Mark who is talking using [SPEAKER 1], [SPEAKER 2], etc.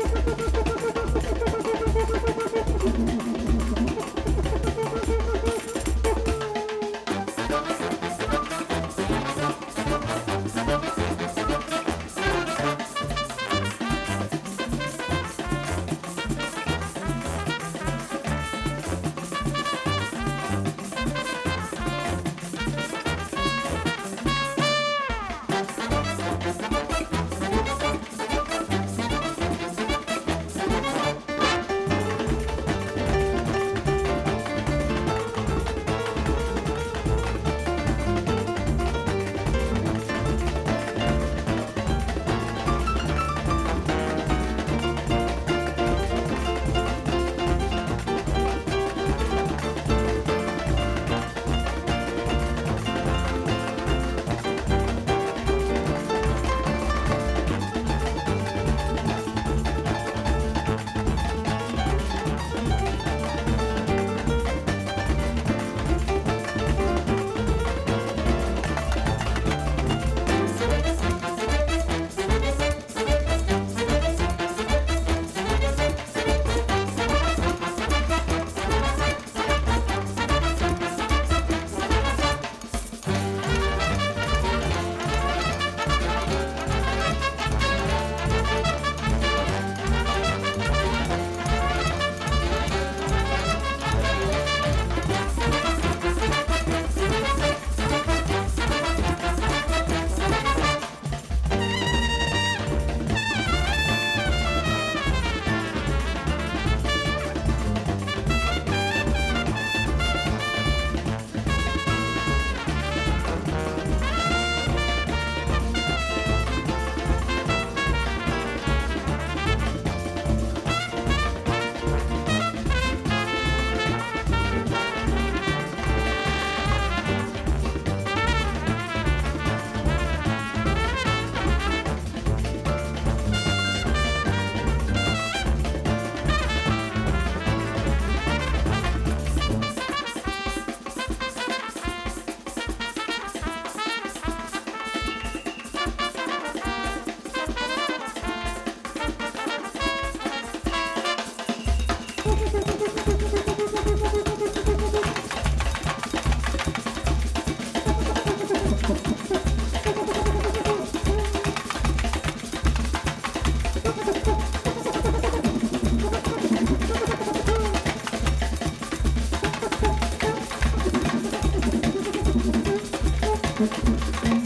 [SPEAKER 1] Ha ha ha ha! and, and